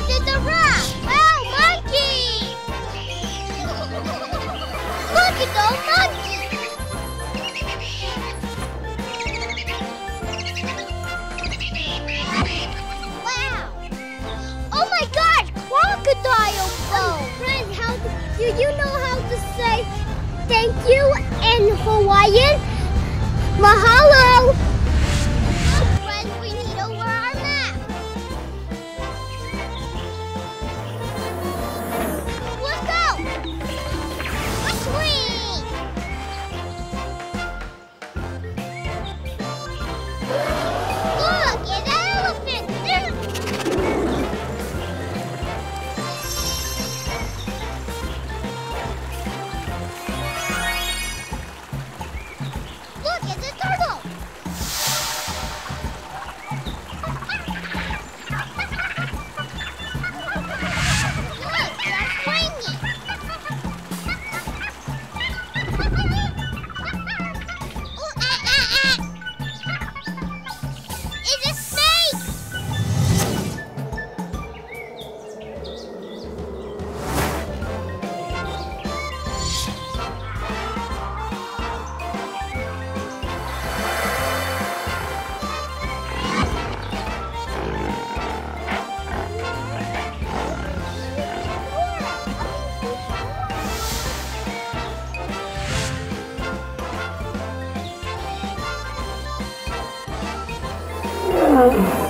did the rock! Wow, monkey! Look at those monkeys! Wow! Oh my crocodile though! friend, how do you know how to say thank you in Hawaiian? Mahalo! Oh.